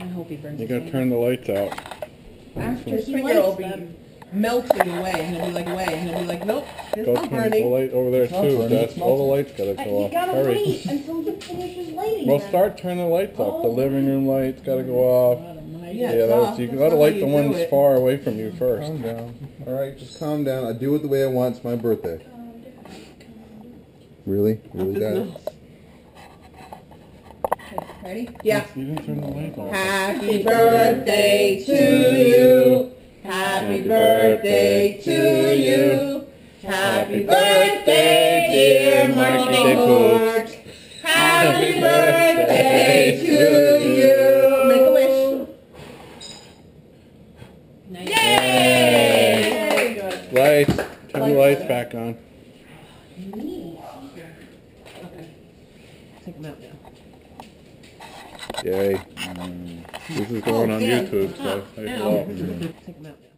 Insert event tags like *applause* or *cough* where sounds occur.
I hope he burns You his gotta finger. turn the lights out. After His he finger likes will be them. melting away, and he'll be like, away, and he'll be like, nope, it's Go not turn the burning. light over there It's not too. burning, That's it's all the lights gotta go You off. gotta Hurry. wait until he finishes lighting Well, them. start turning the lights off. The Oh. living room lights gotta go off. Yeah, Yeah, it's that's, off. you That's gotta not light how the you ones it. far away from you first. Calm down. All right, just calm down. I do it the way I want. It's my birthday. Really? Really, *laughs* Dad? No. Okay, Ready? Yeah. You didn't turn the lights off. Happy birthday to you. Happy birthday to you. Happy birthday, dear Marky Dickles. Happy birthday to you. Make a wish. Nice. Yay! Good. Lights. Turn the lights back on. Oh, Neat. Okay. Take them out now. Yay. This is going on. YouTube, so thanks a lot. Take them out now.